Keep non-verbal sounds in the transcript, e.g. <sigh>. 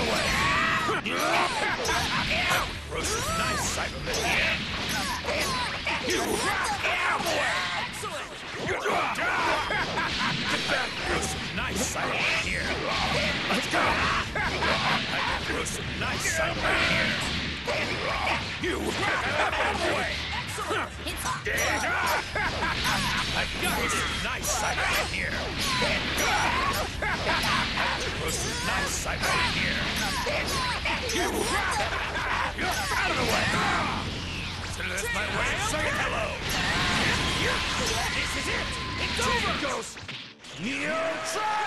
away. Ferocious, nice Saibaman. You Excellent! Get back, Bruce. Nice Saibaman here. Let's go. Bruce, nice Saibaman here. You away. Excellent! It's hot. I got it. Nice Saibaman here. Nice Saibaman here. <laughs> You out of the way! So that's my way saying hello. This is it. It's over. Ghost. Neo Tri-Beam!